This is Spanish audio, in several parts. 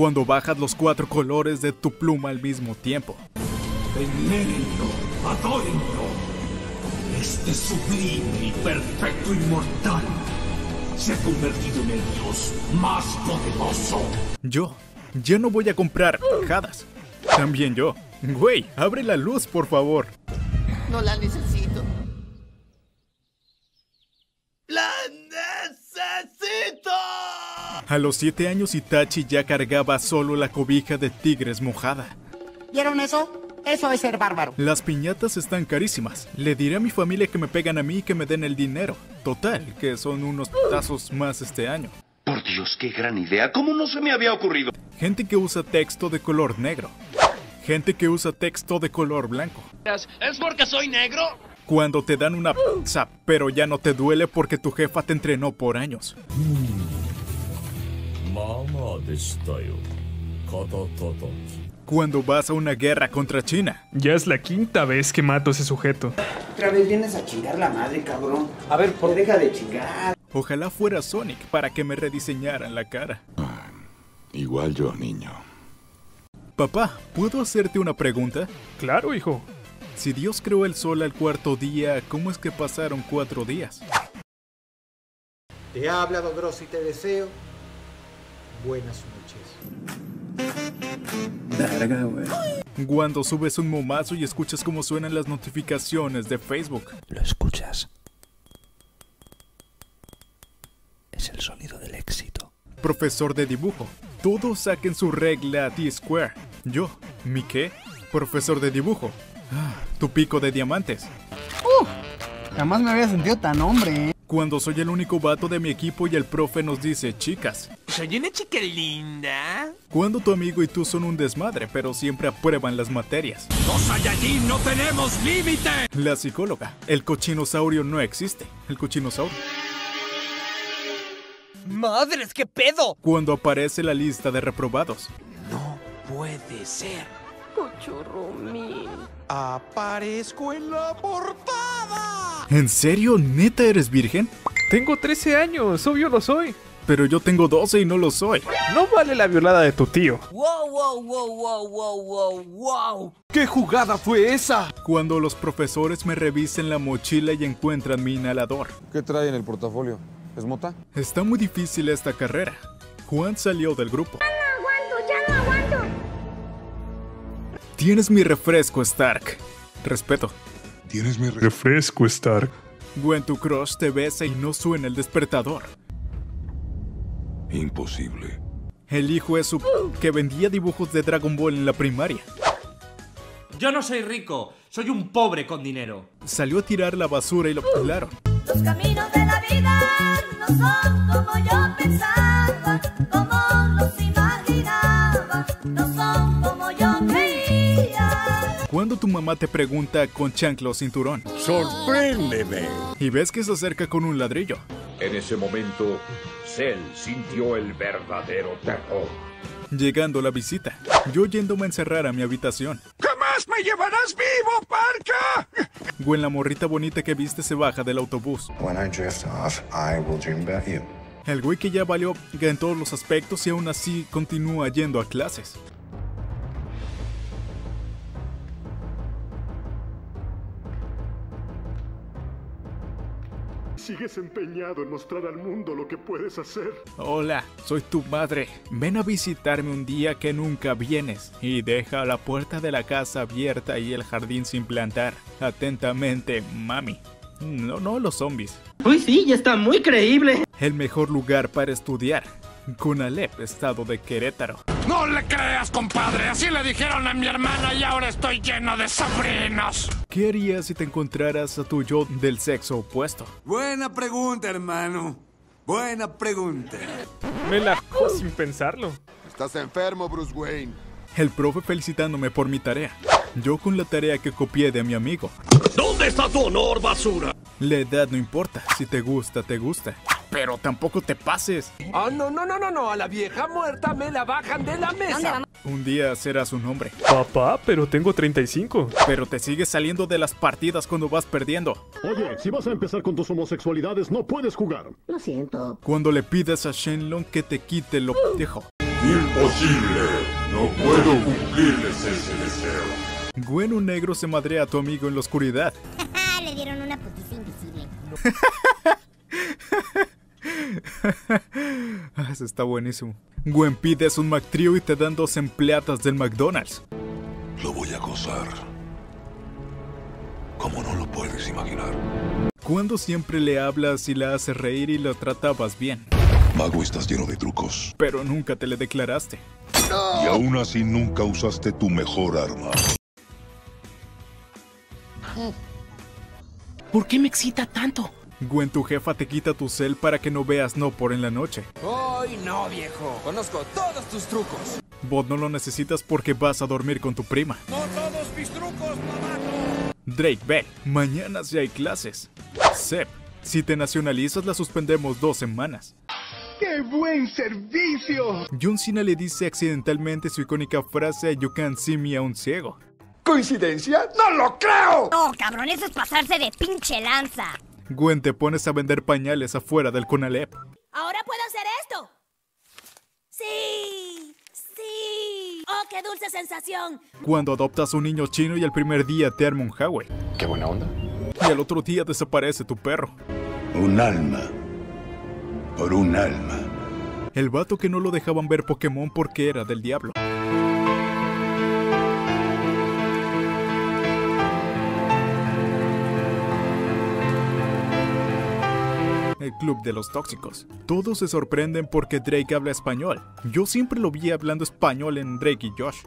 cuando bajas los cuatro colores de tu pluma al mismo tiempo. Venérenlo, adórenlo. Este sublime y perfecto inmortal se ha convertido en el dios más poderoso. Yo ya no voy a comprar hadas. También yo. Güey, abre la luz, por favor. No la necesito. ¡La necesito! A los 7 años Itachi ya cargaba solo la cobija de tigres mojada. ¿Vieron eso? Eso es ser bárbaro. Las piñatas están carísimas. Le diré a mi familia que me pegan a mí y que me den el dinero. Total, que son unos tazos más este año. Por Dios, qué gran idea. ¿Cómo no se me había ocurrido? Gente que usa texto de color negro. Gente que usa texto de color blanco. ¿Es porque soy negro? Cuando te dan una pizza, pero ya no te duele porque tu jefa te entrenó por años. Cuando vas a una guerra contra China. Ya es la quinta vez que mato a ese sujeto. Otra vez vienes a chingar la madre, cabrón. A ver, por deja de chingar. Ojalá fuera Sonic para que me rediseñaran la cara. Igual yo, niño. Papá, ¿puedo hacerte una pregunta? Claro, hijo. Si Dios creó el sol al cuarto día, ¿cómo es que pasaron cuatro días? Te ha hablado Gross y te deseo buenas noches. Verga, güey. Cuando subes un momazo y escuchas cómo suenan las notificaciones de Facebook. ¿Lo escuchas? Es el sonido del éxito. Profesor de dibujo. Todos saquen su regla T-Square. Yo, ¿mi qué? Profesor de dibujo. Ah, tu pico de diamantes. Uh, jamás me había sentido tan hombre. ¿eh? Cuando soy el único vato de mi equipo y el profe nos dice, chicas. Soy una chica linda. Cuando tu amigo y tú son un desmadre, pero siempre aprueban las materias. Los Saiyajin no tenemos límite. La psicóloga. El cochinosaurio no existe. El cochinosaurio. ¡Madres, qué pedo! Cuando aparece la lista de reprobados. No puede ser. Cochorromín. Aparezco en la portada. ¿En serio? ¿Neta eres virgen? Tengo 13 años, obvio lo soy. Pero yo tengo 12 y no lo soy. No vale la violada de tu tío. Wow, wow, wow, wow, wow, wow, wow. ¿Qué jugada fue esa? Cuando los profesores me revisen la mochila y encuentran mi inhalador. ¿Qué trae en el portafolio? ¿Es mota? Está muy difícil esta carrera. Juan salió del grupo. Ya no aguanto, ya no aguanto. Tienes mi refresco, Stark. Respeto. Tienes mi refresco, Stark. Gwen, tu crush te besa y no suena el despertador. Imposible. El hijo es su que vendía dibujos de Dragon Ball en la primaria. Yo no soy rico, soy un pobre con dinero. Salió a tirar la basura y lo pelaron. Los caminos de la vida no son como yo pensaba, tu mamá te pregunta con chanclo o cinturón. Sorpréndeme. Y ves que se acerca con un ladrillo. En ese momento, Cell sintió el verdadero terror. Llegando la visita, yo yéndome a encerrar a mi habitación. ¡Jamás me llevarás vivo, Parca! Gwen, la morrita bonita que viste, se baja del autobús. When I drift off, I will dream about you. El güey que ya valió en todos los aspectos y aún así continúa yendo a clases. Sigues empeñado en mostrar al mundo lo que puedes hacer. Hola, soy tu madre. Ven a visitarme un día que nunca vienes y deja la puerta de la casa abierta y el jardín sin plantar. Atentamente, mami. No, no los zombies. Uy, sí, ya está muy creíble. El mejor lugar para estudiar. Conalep, estado de Querétaro. No le creas, compadre. Así le dijeron a mi hermana y ahora estoy lleno de sobrinos. ¿Qué harías si te encontraras a tu yo del sexo opuesto? Buena pregunta, hermano. Buena pregunta. Me la sin pensarlo. Estás enfermo, Bruce Wayne. El profe felicitándome por mi tarea. Yo con la tarea que copié de mi amigo. ¿Dónde está tu honor, basura? La edad no importa. Si te gusta, te gusta. Pero tampoco te pases. Ah, no, no, no, no, no. A la vieja muerta me la bajan de la mesa. Un día serás un hombre. Papá, pero tengo 35. Pero te sigues saliendo de las partidas cuando vas perdiendo. Oye, si vas a empezar con tus homosexualidades, no puedes jugar. Lo siento. Cuando le pidas a Shenlong que te quite lo dejo. Imposible. No puedo cumplirles ese deseo. Gwen, un negro, se madrea a tu amigo en la oscuridad. Le dieron una putiza invisible. Ah, Eso está buenísimo. Gwen pides un McTrio y te dan dos empleadas del McDonald's. Lo voy a gozar. Como no lo puedes imaginar. Cuando siempre le hablas y la haces reír y la tratabas bien, Mago, estás lleno de trucos. pero nunca te le declaraste. Y aún así nunca usaste tu mejor arma. ¿Por qué me excita tanto? Gwen, tu jefa te quita tu cel para que no veas no por en la noche. Hoy no, viejo. Conozco todos tus trucos. Vos no lo necesitas porque vas a dormir con tu prima. No todos mis trucos, Drake Bell, mañana sí hay clases. Sep, si te nacionalizas la suspendemos dos semanas. ¡Qué buen servicio! John Cena le dice accidentalmente su icónica frase You can see me a un ciego. ¿Coincidencia? ¡No lo creo! No, cabrón, eso es pasarse de pinche lanza. Gwen, te pones a vender pañales afuera del Conalep. Ahora puedo hacer esto. Sí, sí. Oh, qué dulce sensación. Cuando adoptas un niño chino y el primer día te arma un Huawei. Qué buena onda. Y al otro día desaparece tu perro. Un alma. Por un alma. El vato que no lo dejaban ver Pokémon porque era del diablo. Club de los tóxicos. Todos se sorprenden porque Drake habla español. Yo siempre lo vi hablando español en Drake y Josh.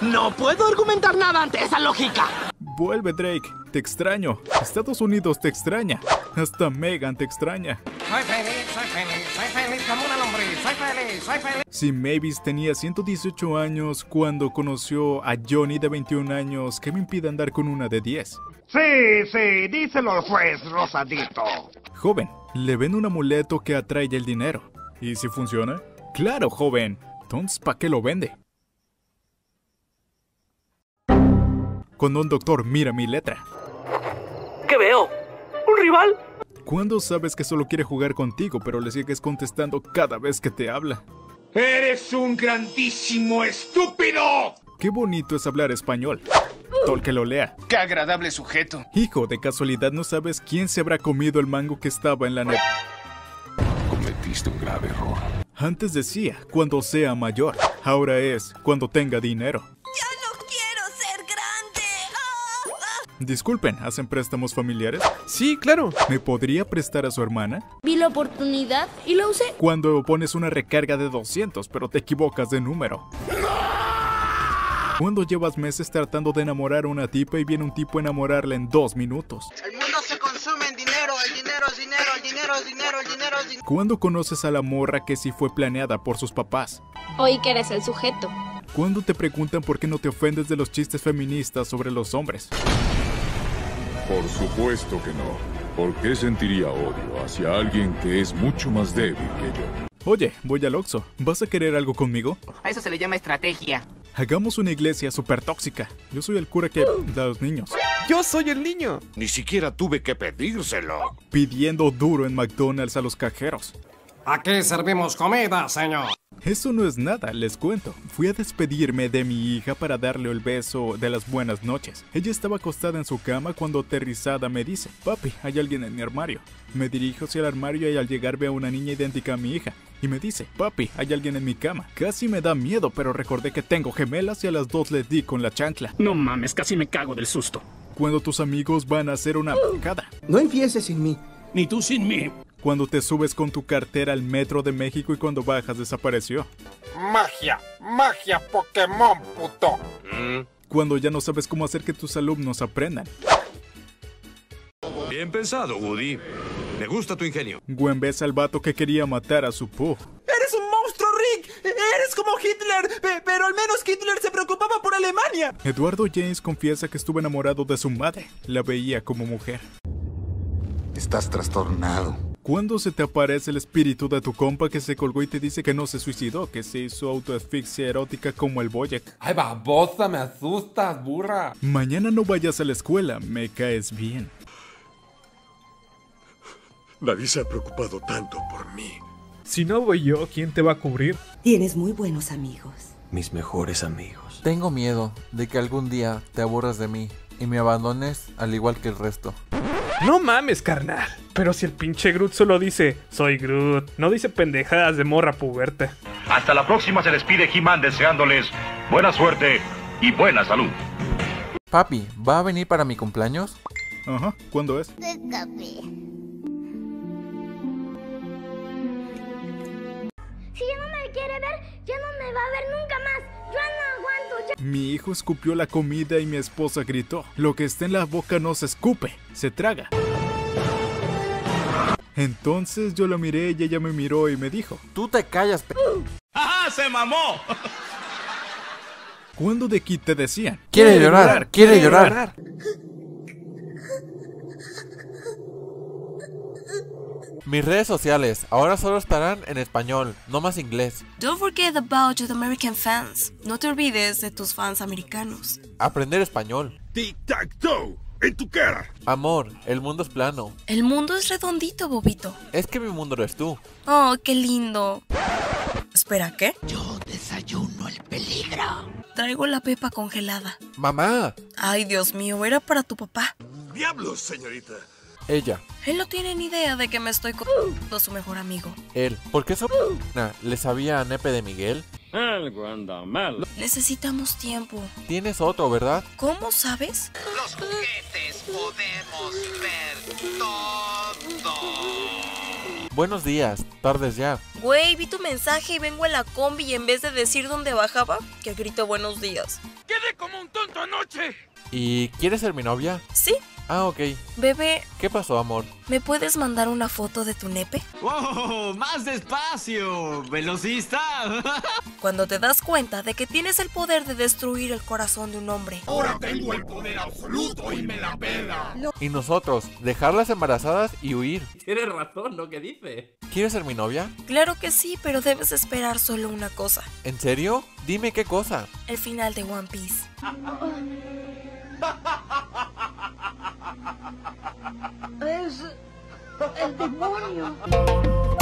No puedo argumentar nada ante esa lógica. Vuelve Drake, te extraño. Estados Unidos te extraña. Hasta Megan te extraña. Soy feliz, soy feliz, soy feliz como una lombriz. Soy feliz, soy feliz. Si Mavis tenía 118 años cuando conoció a Johnny de 21 años, ¿qué me impide andar con una de 10? Sí, sí, díselo al juez, Rosadito. Joven, le ven un amuleto que atrae el dinero. ¿Y si funciona? Claro, joven. Entonces, ¿para qué lo vende? Cuando un doctor mira mi letra. ¿Qué veo? ¿Un rival? ¿Cuándo sabes que solo quiere jugar contigo, pero le sigues contestando cada vez que te habla? ¡Eres un grandísimo estúpido! Qué bonito es hablar español. Todo el que lo lea. Qué agradable sujeto. Hijo, de casualidad no sabes quién se habrá comido el mango que estaba en la net. Cometiste un grave error. Antes decía, cuando sea mayor. Ahora es, cuando tenga dinero. Disculpen, ¿hacen préstamos familiares? Sí, claro. ¿Me podría prestar a su hermana? Vi la oportunidad y la usé. Cuando pones una recarga de 200, pero te equivocas de número. Cuando llevas meses tratando de enamorar a una tipa y viene un tipo a enamorarla en dos minutos. El mundo se consume en dinero, el dinero es dinero, el dinero es dinero, el dinero es dinero. Cuando conoces a la morra que sí fue planeada por sus papás. Oí que eres el sujeto. Cuando te preguntan por qué no te ofendes de los chistes feministas sobre los hombres. Por supuesto que no. ¿Por qué sentiría odio hacia alguien que es mucho más débil que yo? Oye, voy al Oxxo. ¿Vas a querer algo conmigo? A eso se le llama estrategia. Hagamos una iglesia súper tóxica. Yo soy el cura que da a los niños. Yo soy el niño. Ni siquiera tuve que pedírselo. Pidiendo duro en McDonald's a los cajeros. Aquí servimos comida, señor. Eso no es nada, les cuento. Fui a despedirme de mi hija para darle el beso de las buenas noches. Ella estaba acostada en su cama cuando aterrizada me dice, papi, hay alguien en mi armario. Me dirijo hacia el armario y al llegar veo a una niña idéntica a mi hija. Y me dice, papi, hay alguien en mi cama. Casi me da miedo, pero recordé que tengo gemelas y a las dos les di con la chancla. No mames, casi me cago del susto. Cuando tus amigos van a hacer una picada. No empieces sin mí. Ni tú sin mí. Cuando te subes con tu cartera al metro de México y cuando bajas desapareció. Magia, magia Pokémon, puto. Cuando ya no sabes cómo hacer que tus alumnos aprendan. Bien pensado, Woody. Me gusta tu ingenio. Gwen besa al vato que quería matar a su pu. ¡Eres un monstruo, Rick! ¡Eres como Hitler! Pe- pero al menos Hitler se preocupaba por Alemania. Eduardo James confiesa que estuvo enamorado de su madre. La veía como mujer. Estás trastornado. ¿Cuándo se te aparece el espíritu de tu compa que se colgó y te dice que no se suicidó, que se hizo autoasfixia erótica como el Boyac? Ay, babosa, me asustas, burra. Mañana no vayas a la escuela, me caes bien. Nadie se ha preocupado tanto por mí. Si no voy yo, ¿quién te va a cubrir? Tienes muy buenos amigos. Mis mejores amigos. Tengo miedo de que algún día te aburras de mí y me abandones al igual que el resto. No mames, carnal. Pero si el pinche Groot solo dice, soy Groot, no dice pendejadas de morra puberta. Hasta la próxima se despide He-Man deseándoles buena suerte y buena salud. Papi, ¿va a venir para mi cumpleaños? Ajá, ¿cuándo es? Escape. Si ya no me quiere ver, ya no me va a ver nunca más. Yo no aguanto. Ya... Mi hijo escupió la comida y mi esposa gritó. Lo que está en la boca no se escupe, se traga. Entonces yo la miré y ella me miró y me dijo, Tú te callas, p ¡Ajá! ¡Se mamó! ¿cuándo de aquí te decían? Quiere llorar, quiere llorar. Mis redes sociales ahora solo estarán en español, no más inglés. Don't forget about your American fans. No te olvides de tus fans americanos. Aprender español. Tic-tac-toe. ¡En tu cara! Amor, el mundo es plano. El mundo es redondito, Bobito. Es que mi mundo eres tú. Oh, qué lindo. Espera, ¿qué? Yo desayuno el peligro. Traigo la pepa congelada. Mamá. Ay, Dios mío, era para tu papá. ¡Diablos, señorita! Ella. Él no tiene ni idea de que me estoy con a su mejor amigo. Él. ¿Por qué su le sabía a Nepe de Miguel? Algo anda mal. Necesitamos tiempo. Tienes otro, ¿verdad? ¿Cómo sabes? Los juguetes podemos ver todo. Buenos días, tardes ya. Güey, vi tu mensaje y vengo en la combi y en vez de decir dónde bajaba, que grito buenos días. ¡Quedé como un tonto anoche! ¿Y quieres ser mi novia? Sí. Ah, ok. Bebé, ¿Qué pasó, amor? ¿me puedes mandar una foto de tu nepe? ¡Wow! ¡Más despacio! ¡Velocista! Cuando te das cuenta de que tienes el poder de destruir el corazón de un hombre. Ahora tengo el poder absoluto y me la pela. Y nosotros, dejarlas embarazadas y huir. Tienes razón lo que dice. ¿Quieres ser mi novia? Claro que sí, pero debes esperar solo una cosa. ¿En serio? Dime qué cosa. El final de One Piece. Es el demonio.